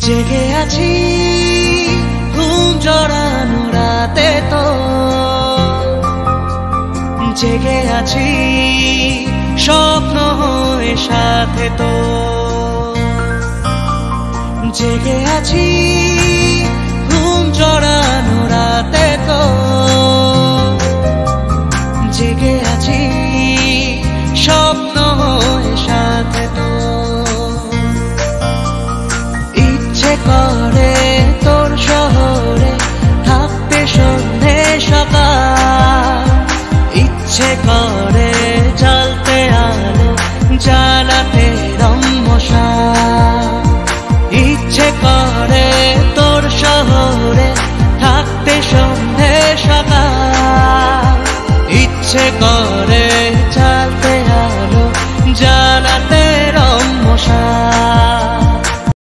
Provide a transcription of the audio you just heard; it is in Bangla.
জেগে আছি ঘুম জড়ানো রাতে তো। জেগে আছি স্বপ্ন হয়ে সাথে তো। জেগে আছি ইচ্ছে করে তোর শহরে, থাকতে সন্ধে সকাল। ইচ্ছে করে জ্বলতে আলো, জ্বালাতে রম্মসা ইচ্ছে করে তোর শহরে, থাকতে সন্ধে সকাল। ইচ্ছে করে জ্বালতে আলো, জ্বালাতে রম্মসা